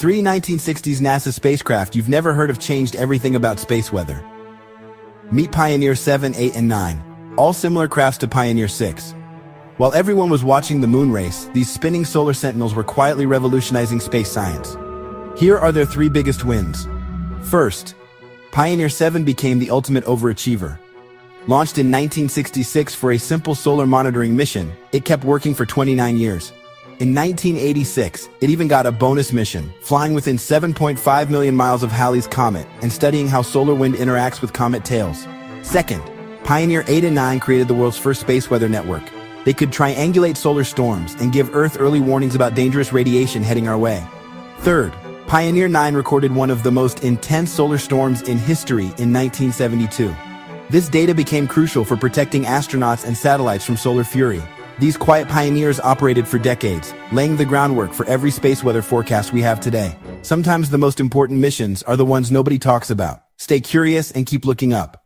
Three 1960s NASA spacecraft you've never heard of changed everything about space weather. Meet Pioneer 7, 8, and 9, all similar crafts to Pioneer 6. While everyone was watching the moon race, these spinning solar sentinels were quietly revolutionizing space science. Here are their three biggest wins. First, Pioneer 7 became the ultimate overachiever. Launched in 1966 for a simple solar monitoring mission, it kept working for 29 years. In 1986, it even got a bonus mission, flying within 7.5 million miles of Halley's Comet and studying how solar wind interacts with comet tails. Second, Pioneer 8 and 9 created the world's first space weather network. They could triangulate solar storms and give Earth early warnings about dangerous radiation heading our way. Third, Pioneer 9 recorded one of the most intense solar storms in history in 1972. This data became crucial for protecting astronauts and satellites from solar fury. These quiet pioneers operated for decades, laying the groundwork for every space weather forecast we have today. Sometimes the most important missions are the ones nobody talks about. Stay curious and keep looking up.